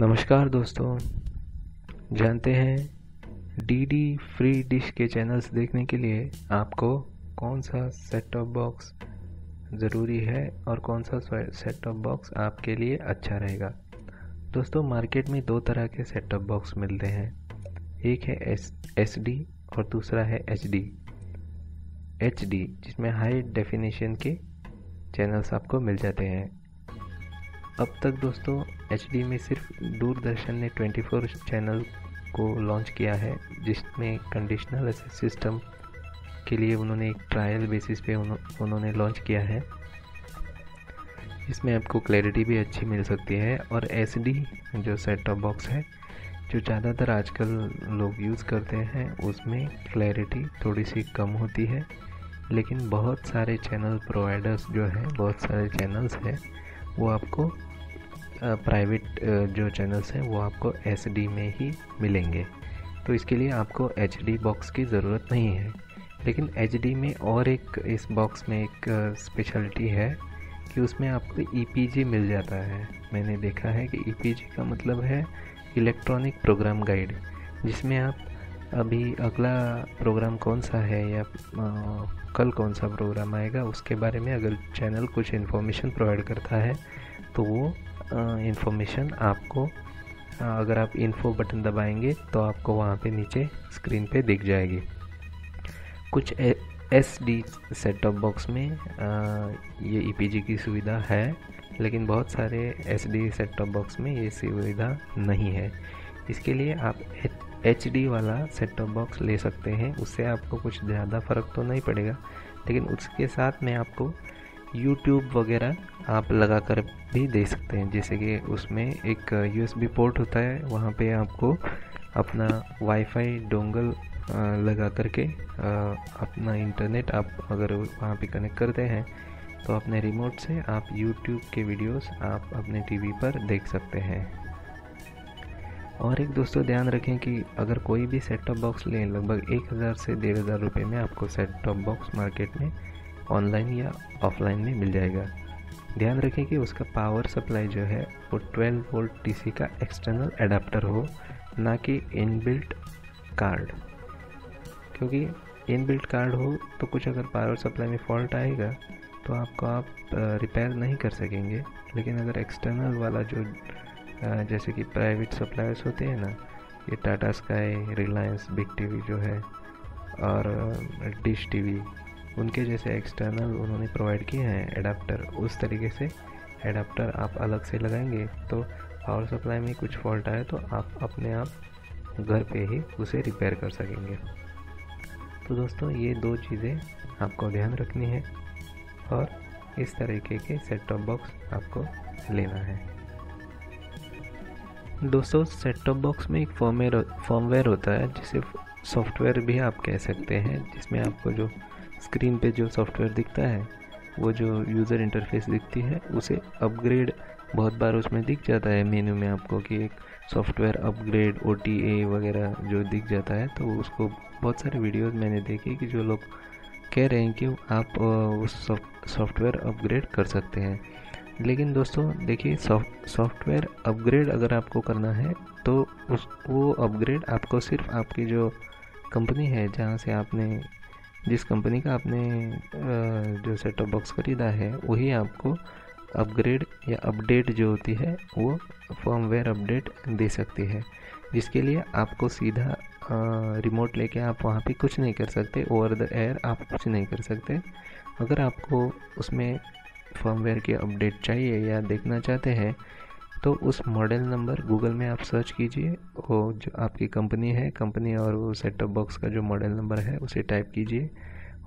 नमस्कार दोस्तों। जानते हैं डीडी फ्री डिश के चैनल्स देखने के लिए आपको कौन सा सेट टॉप बॉक्स ज़रूरी है और कौन सा सेट टॉप बॉक्स आपके लिए अच्छा रहेगा। दोस्तों मार्केट में दो तरह के सेट टॉप बॉक्स मिलते हैं। एक है एस एस डी और दूसरा है एच डी एच डी जिसमें हाई डेफिनेशन के चैनल्स आपको मिल जाते हैं। अब तक दोस्तों एचडी में सिर्फ़ दूरदर्शन ने 24 चैनल को लॉन्च किया है, जिसमें कंडीशनल सिस्टम के लिए उन्होंने एक ट्रायल बेसिस पे उन्होंने लॉन्च किया है। इसमें आपको क्लैरिटी भी अच्छी मिल सकती है और एस जो सेट टॉप बॉक्स है, जो ज़्यादातर आजकल लोग यूज़ करते हैं, उसमें क्लैरिटी थोड़ी सी कम होती है। लेकिन बहुत सारे चैनल प्रोवाइडर्स जो हैं, बहुत सारे चैनल्स हैं, वो आपको प्राइवेट जो चैनल्स हैं वो आपको एच में ही मिलेंगे। तो इसके लिए आपको एचडी बॉक्स की ज़रूरत नहीं है। लेकिन एचडी में और एक इस बॉक्स में एक स्पेशलिटी है कि उसमें आपको ई मिल जाता है। मैंने देखा है कि ई का मतलब है इलेक्ट्रॉनिक प्रोग्राम गाइड जिसमें आप अभी अगला प्रोग्राम कौन सा है या आ, कल कौन सा प्रोग्राम आएगा उसके बारे में अगर चैनल कुछ इन्फॉर्मेशन प्रोवाइड करता है तो वो इंफॉर्मेशन आपको अगर आप इन्फो बटन दबाएँगे तो आपको वहाँ पे नीचे स्क्रीन पे दिख जाएगी। कुछ S D set top box में आ, ये ई e की सुविधा है लेकिन बहुत सारे S D set top box में ये सुविधा नहीं है। इसके लिए आप एच डी वाला सेट टॉप बॉक्स ले सकते हैं उससे आपको कुछ ज़्यादा फ़र्क तो नहीं पड़ेगा लेकिन उसके साथ में आपको यूट्यूब वगैरह आप लगा कर भी दे सकते हैं। जैसे कि उसमें एक यूएसबी पोर्ट होता है, वहाँ पे आपको अपना वाईफाई डोंगल लगा करके अपना इंटरनेट आप अगर वहाँ पे कनेक्ट करते हैं तो अपने रिमोट से आप यूट्यूब के वीडियोस आप अपने टीवी पर देख सकते हैं। और एक दोस्तों ध्यान रखें कि अगर कोई भी सेट टॉप बॉक्स लें, लगभग एक हज़ार से डेढ़ हज़ार रुपये में आपको सेट टॉप बॉक्स मार्केट में ऑनलाइन या ऑफलाइन में मिल जाएगा। ध्यान रखें कि उसका पावर सप्लाई जो है, वो 12 वोल्ट टीसी का एक्सटर्नल एडाप्टर हो, ना कि इनबिल्ट कार्ड क्योंकि इनबिल्ट कार्ड हो तो कुछ अगर पावर सप्लाई में फॉल्ट आएगा तो आपको आप रिपेयर नहीं कर सकेंगे। लेकिन अगर एक्सटर्नल वाला जो जैसे कि प्राइवेट सप्लायर्स होते हैं ना, ये Tata Sky Reliance Big TV जो है, और डिश टीवी उनके जैसे एक्सटर्नल उन्होंने प्रोवाइड किए हैं एडाप्टर उस तरीके से एडाप्टर आप अलग से लगाएँगे तो पावर सप्लाई में कुछ फॉल्ट आए तो आप अपने आप घर पे ही उसे रिपेयर कर सकेंगे। तो दोस्तों, ये दो चीज़ें आपको ध्यान रखनी है और इस तरीके के सेट टॉप बॉक्स आपको लेना है। दोस्तों सेट टॉप बॉक्स में एक फॉर्मवेयर फॉर्मवेयर होता है जिसे सॉफ्टवेयर भी आप कह सकते हैं, जिसमें आपको जो स्क्रीन पे जो सॉफ्टवेयर दिखता है, वो जो यूज़र इंटरफेस दिखती है, उसे अपग्रेड बहुत बार उसमें दिख जाता है। मेन्यू में आपको कि एक सॉफ्टवेयर अपग्रेड ओ वगैरह जो दिख जाता है तो उसको बहुत सारे वीडियोस मैंने देखे कि जो लोग कह रहे हैं कि आप उस सॉफ्टवेयर अपग्रेड कर सकते हैं। लेकिन दोस्तों, देखिए सॉफ्टवेयर अपग्रेड अगर आपको करना है तो उस, वो अपग्रेड आपको सिर्फ़ आपकी जो कंपनी है, जहाँ से आपने जिस कंपनी का आपने जो सेट टॉप बॉक्स ख़रीदा है, वही आपको अपग्रेड या अपडेट जो होती है, वो फॉर्मवेयर अपडेट दे सकती है। जिसके लिए आपको सीधा रिमोट लेके आप वहाँ पे कुछ नहीं कर सकते ओवर द एयर आप कुछ नहीं कर सकते। अगर आपको उसमें फॉर्मवेयर की अपडेट चाहिए या देखना चाहते हैं तो उस मॉडल नंबर गूगल में आप सर्च कीजिए वो जो आपकी कंपनी है कंपनी और वो सेट टॉप बॉक्स का जो मॉडल नंबर है, उसे टाइप कीजिए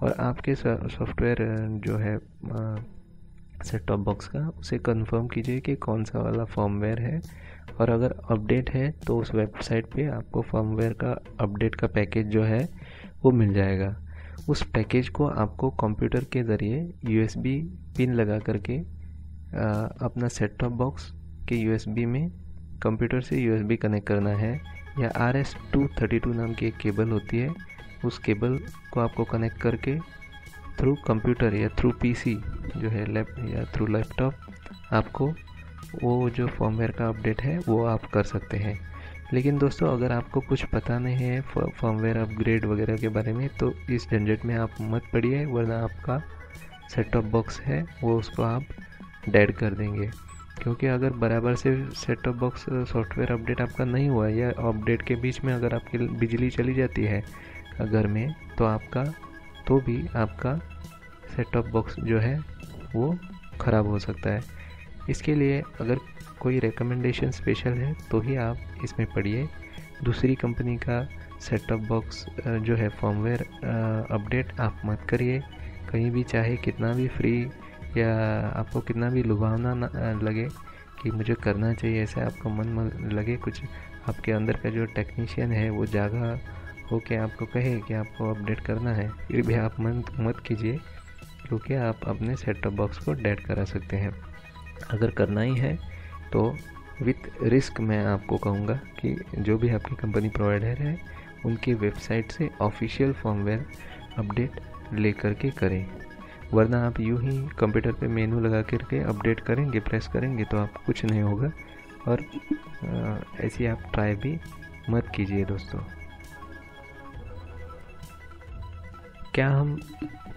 और आपके सॉफ्टवेयर जो है सेट टॉप बॉक्स का, उसे कंफर्म कीजिए कि कौन सा वाला फॉर्मवेयर है और अगर अपडेट है तो उस वेबसाइट पे आपको फॉर्मवेयर का अपडेट का पैकेज जो है, वो मिल जाएगा। उस पैकेज को आपको कंप्यूटर के ज़रिए यूएसबी पिन लगा करके अपना सेट टॉप बॉक्स के यूएसबी में कंप्यूटर से यूएसबी कनेक्ट करना है, या R S two thirty two नाम की एक केबल होती है, उस केबल को आपको कनेक्ट करके थ्रू कंप्यूटर या थ्रू पीसी जो है लैप या थ्रू लैपटॉप आपको वो जो फॉर्मवेयर का अपडेट है, वो आप कर सकते हैं। लेकिन दोस्तों, अगर आपको कुछ पता नहीं है फॉर्मवेयर अपग्रेड वगैरह के बारे में तो इस झंझट में आप मत पड़िए, वरना आपका सेट टॉप बॉक्स है, वो उसको आप डेड कर देंगे। क्योंकि अगर बराबर से set top box software update आपका नहीं हुआ है या अपडेट के बीच में अगर आपकी बिजली चली जाती है घर में तो आपका तो भी आपका सेट टॉप बॉक्स जो है, वो ख़राब हो सकता है। इसके लिए अगर कोई रिकमेंडेशन स्पेशल है तो ही आप इसमें पढ़िए। दूसरी कंपनी का सेट टॉप बॉक्स जो है फॉर्मवेयर अपडेट आप मत करिए। कहीं भी चाहे कितना भी फ्री या आपको कितना भी लुभावना लगे कि मुझे करना चाहिए, ऐसे आपको मन लगे कुछ आपके अंदर का जो टेक्नीशियन है, वो जागा हो के आपको कहे कि आपको अपडेट करना है फिर भी आप मन, मत कीजिए, क्योंकि आप अपने सेट टॉप बॉक्स को डेड करा सकते हैं। अगर करना ही है तो विथ रिस्क मैं आपको कहूँगा कि जो भी आपकी कंपनी प्रोवाइडर है, उनकी वेबसाइट से ऑफिशियल फॉर्मवेयर अपडेट लेकर के करें। वरना आप यूँ ही कंप्यूटर पे मेनू लगा करके अपडेट करेंगे, प्रेस करेंगे तो आप कुछ नहीं होगा। और ऐसी आप ट्राई भी मत कीजिए दोस्तों। क्या हम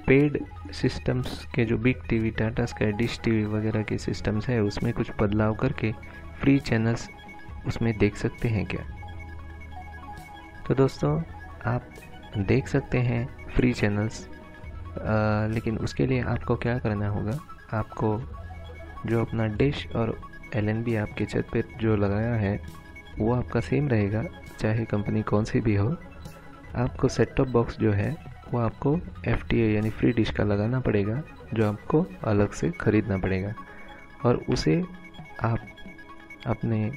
पेड सिस्टम्स के जो Big TV, Tata Sky, Dish TV वगैरह के सिस्टम्स है, उसमें कुछ बदलाव करके फ्री चैनल्स उसमें देख सकते हैं क्या? तो दोस्तों, आप देख सकते हैं फ्री चैनल्स। लेकिन उसके लिए आपको क्या करना होगा? आपको जो अपना डिश और एलएनबी आपके छत पे जो लगाया है, वो आपका सेम रहेगा, चाहे कंपनी कौन सी भी हो। आपको सेट टॉप बॉक्स जो है, वो आपको एफटीए यानी फ्री डिश का लगाना पड़ेगा, जो आपको अलग से ख़रीदना पड़ेगा। और उसे आप अपने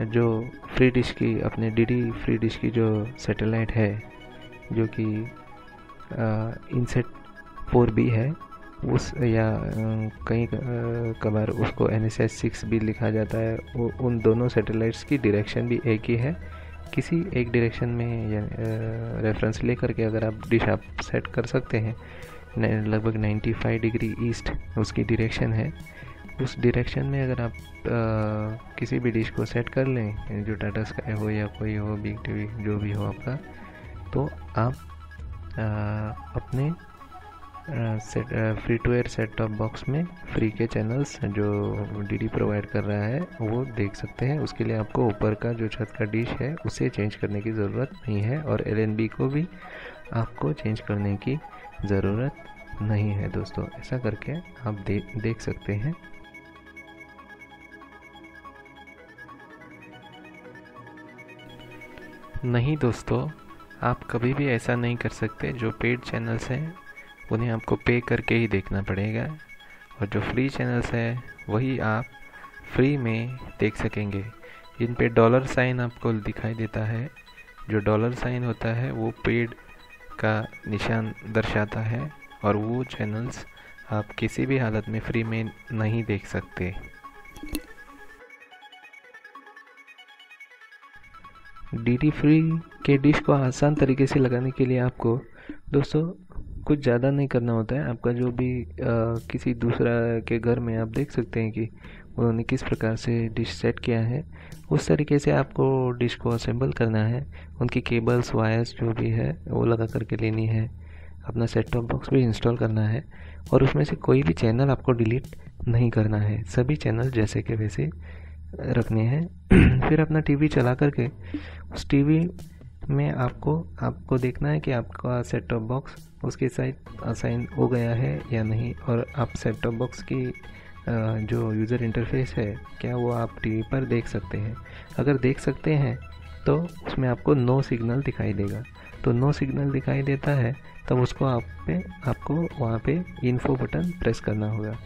जो फ्री डिश की, अपने डी फ्री डिश की जो सैटेलाइट है, जो कि इनसेट फोर बी है उस या कई कबार उसको एन एस एस सिक्स भी लिखा जाता है वो उन दोनों सैटेलाइट्स की डायरेक्शन भी एक ही है। किसी एक डायरेक्शन में या रेफरेंस लेकर के अगर आप डिश आप सेट कर सकते हैं लगभग 95 डिग्री ईस्ट उसकी डायरेक्शन है। उस डायरेक्शन में अगर आप आ, किसी भी डिश को सेट कर लें जो टाटा स्काई हो या कोई हो बिग टीवी जो भी हो आपका तो आप अपने set free to air set top box में फ्री के चैनल्स जो डी प्रोवाइड कर रहा है वो देख सकते हैं। उसके लिए आपको ऊपर का जो छत का डिश है उसे चेंज करने की ज़रूरत नहीं है और एलएनबी को भी आपको चेंज करने की ज़रूरत नहीं है दोस्तों। ऐसा करके आप दे, देख सकते हैं। नहीं दोस्तों आप कभी भी ऐसा नहीं कर सकते, जो पेड चैनल्स हैं, उन्हें आपको पे करके ही देखना पड़ेगा। और जो फ्री चैनल्स हैं, वही आप फ्री में देख सकेंगे। इन पे डॉलर साइन आपको दिखाई देता है, जो डॉलर साइन होता है, वो पेड का निशान दर्शाता है। और वो चैनल्स आप किसी भी हालत में फ्री में नहीं देख सकते। डीटी फ्री के डिश को आसान तरीके से लगाने के लिए आपको दोस्तों कुछ ज़्यादा नहीं करना होता है। आपका जो भी आ, किसी दूसरा के घर में आप देख सकते हैं कि उन्होंने किस प्रकार से डिश सेट किया है। उस तरीके से आपको डिश को असेंबल करना है। उनकी केबल्स वायर्स जो भी है वो लगा करके लेनी है। अपना सेट टॉप बॉक्स भी इंस्टॉल करना है। और उसमें से कोई भी चैनल आपको डिलीट नहीं करना है। सभी चैनल जैसे के वैसे। रखने हैं। फिर अपना टीवी चला करके उस टीवी में आपको आपको देखना है कि आपका सेट टॉप बॉक्स उसके साइड असाइन हो गया है या नहीं और आप सेट टॉप बॉक्स की जो यूज़र इंटरफेस है, क्या वो आप टीवी पर देख सकते हैं। अगर देख सकते हैं तो उसमें आपको नो सिग्नल दिखाई देगा। तो नो सिग्नल दिखाई देता है, तब उसको आप पे, आपको वहाँ पे इन्फो बटन प्रेस करना होगा।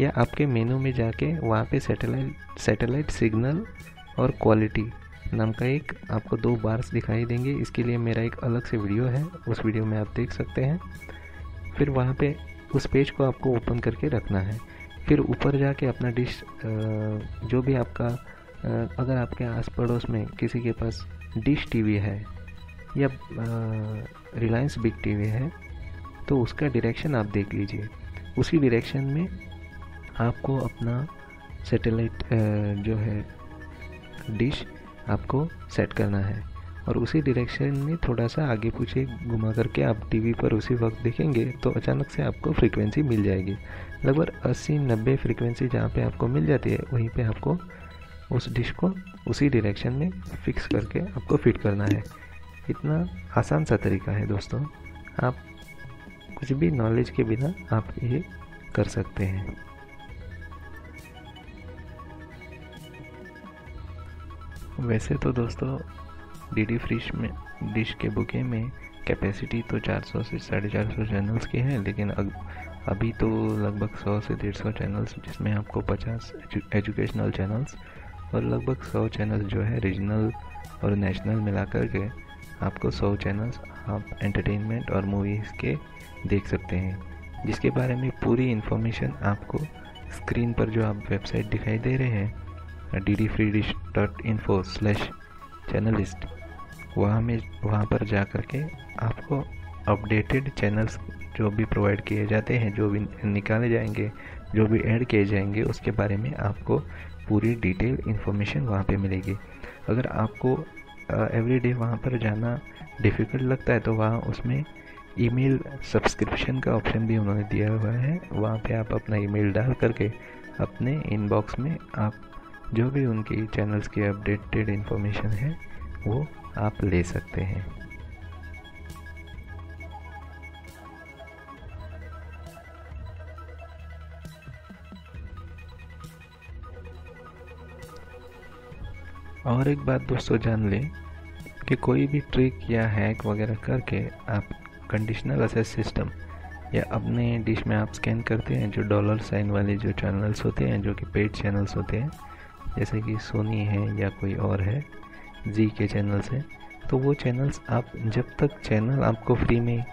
या आपके मेनू में जाके वहाँ पे सैटेलाइट सैटेलाइट सिग्नल और क्वालिटी नाम का एक आपको दो बार्स दिखाई देंगे। इसके लिए मेरा एक अलग से वीडियो है। उस वीडियो में आप देख सकते हैं। फिर वहाँ पे उस पेज को आपको ओपन करके रखना है। फिर ऊपर जाके अपना डिश जो भी आपका अगर आपके आस पड़ोस में किसी के पास डिश टीवी है या रिलायंस बिग टीवी है तो उसका डायरेक्शन आप देख लीजिए। उसी डायरेक्शन में आपको अपना सैटेलाइट जो है डिश आपको सेट करना है। और उसी डायरेक्शन में थोड़ा सा आगे पीछे घुमा करके आप टीवी पर उसी वक्त देखेंगे तो अचानक से आपको फ्रीक्वेंसी मिल जाएगी। लगभग 80-90 फ्रीक्वेंसी जहाँ पे आपको मिल जाती है, वहीं पे आपको उस डिश को उसी डायरेक्शन में फिक्स करके आपको फिट करना है। इतना आसान सा तरीका है दोस्तों। आप कुछ भी नॉलेज के बिना आप ये कर सकते हैं। वैसे तो दोस्तों डी डी फ्रिश में डिश के बुके में कैपेसिटी तो 400 से साढ़े चार सौ चैनल्स की है लेकिन अग, अभी तो लगभग 100 से डेढ़ सौ चैनल्स जिसमें आपको 50 एजु, एजुकेशनल चैनल्स और लगभग 100 चैनल्स जो है रीजनल और नेशनल मिलाकर के आपको 100 चैनल्स आप एंटरटेनमेंट और मूवीज़ के देख सकते हैं। जिसके बारे में पूरी इन्फॉर्मेशन आपको स्क्रीन पर जो आप वेबसाइट दिखाई दे रहे हैं dot info slash channel list वहाँ में वहाँ पर जा कर के आपको अपडेटेड चैनल्स जो भी प्रोवाइड किए जाते हैं, जो भी निकाले जाएँगे, जो भी ऐड किए जाएँगे, उसके बारे में आपको पूरी डिटेल इन्फॉर्मेशन वहाँ पे मिलेगी। अगर आपको एवरी डे वहाँ पर जाना डिफ़िकल्ट लगता है तो वहाँ उसमें ईमेल सब्सक्रिप्शन का ऑप्शन भी उन्होंने दिया हुआ है। वहाँ पे आप अपना ईमेल डाल करके अपने इनबॉक्स में आप जो भी उनकी चैनल्स की अपडेटेड इन्फॉर्मेशन है, वो आप ले सकते हैं। और एक बात दोस्तों जान लें कि कोई भी ट्रिक या हैक वगैरह करके आप कंडीशनल असेस सिस्टम या अपने डिश में आप स्कैन करते हैं, जो डॉलर साइन वाले जो चैनल्स होते हैं, जो कि पेड चैनल्स होते हैं जैसे कि सोनी है या कोई और है, जी के चैनल्स है तो वो चैनल्स आप, जब तक चैनल आपको फ्री में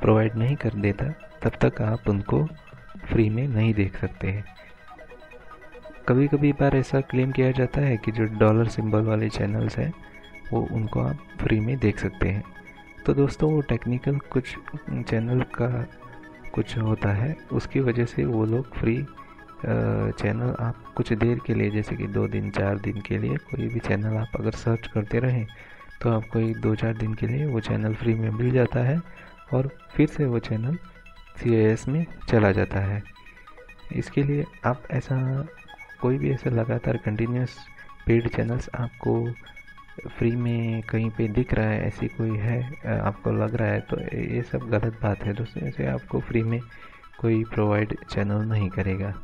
प्रोवाइड नहीं कर देता, तब तक आप उनको फ्री में नहीं देख सकते हैं। कभी कभी बार ऐसा क्लेम किया जाता है कि जो डॉलर सिंबल वाले चैनल्स हैं, वो उनको आप फ्री में देख सकते हैं। तो दोस्तों, वो टेक्निकल कुछ चैनल का कुछ होता है, उसकी वजह से वो लोग फ्री चैनल आप कुछ देर के लिए, जैसे कि दो दिन, चार दिन के लिए कोई भी चैनल आप अगर सर्च करते रहें तो आपको एक दो चार दिन के लिए वो चैनल फ्री में मिल जाता है और फिर से वो चैनल सी में चला जाता है। इसके लिए आप ऐसा, कोई भी ऐसा लगातार कंटिन्यूस पेड चैनल्स आपको फ्री में कहीं पे दिख रहा है, ऐसी कोई है आपको लग रहा है तो ये सब गलत बात है। दोस्तों, ऐसे आपको फ्री में कोई प्रोवाइड चैनल नहीं करेगा।